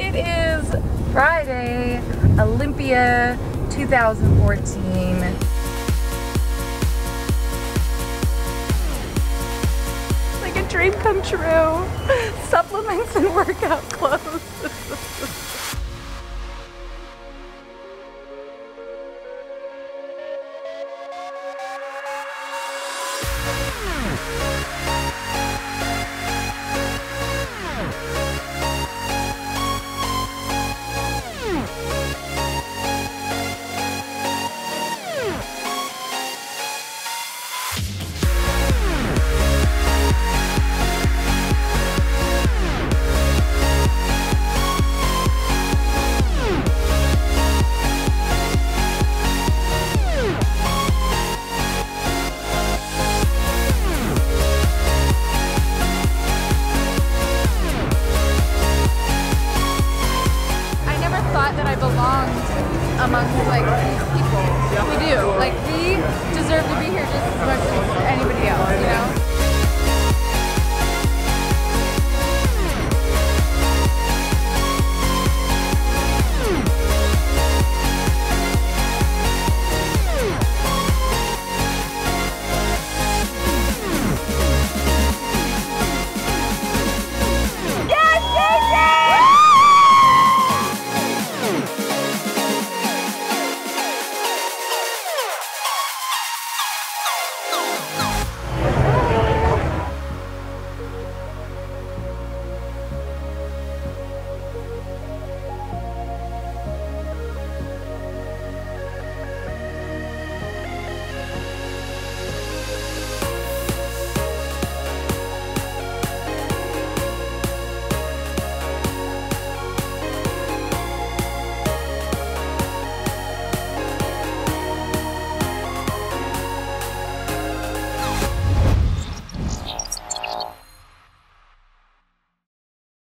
It is Friday, Olympia 2014. Like a dream come true. Supplements and workout clothes. amongst like these people. We do. Like we deserve to be here just as much as